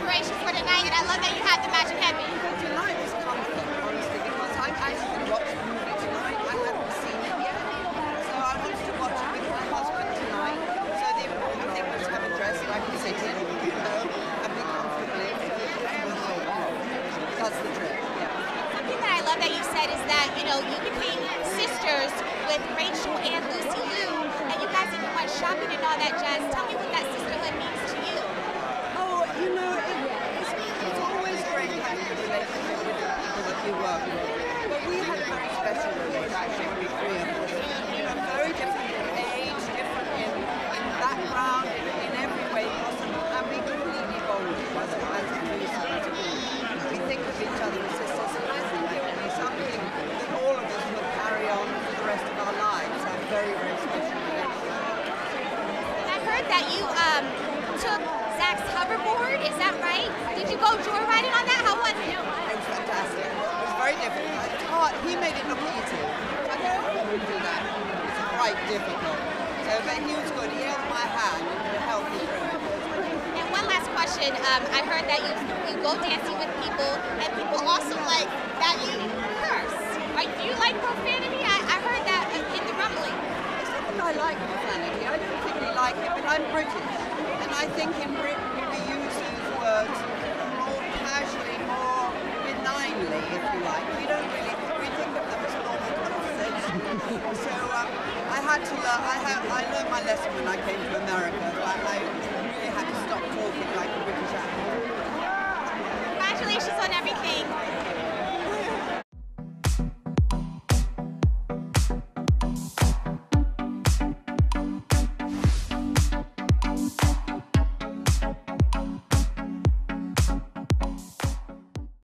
inspiration for tonight, and I love that you have the magic headband. Tonight comfort, honestly, because I'm actually going to watch the movie tonight. I haven't seen it yet, so I wanted to watch it with my husband tonight. So the brought me, they to have a dress like you said, and be comfortable. Oh, that's the trick. Yeah. Something that I love that you said is that you know you became sisters with Rachel and Lucy Liu, and you guys even went shopping and all that jazz. Tell me that you um, took Zach's hoverboard. Is that right? Did you go joyriding on that? How was it? It was fantastic. It was very difficult. It's hard. He made it look easy. I don't know do that. It's quite difficult. So, but he was good. He held my hand and helped me through it. And one last question. Um, I heard that you you go dancing with people, and people also like that you curse. Are, do you like profanity? I, I heard that in the rumbling. It's not that I like profanity. I don't particularly like it, but I'm British. And I think in Britain we use those words more casually, more benignly, if you like. We don't really, we think of them as normal conversation. so um, I had to learn, I, had, I learned my lesson when I came to America. I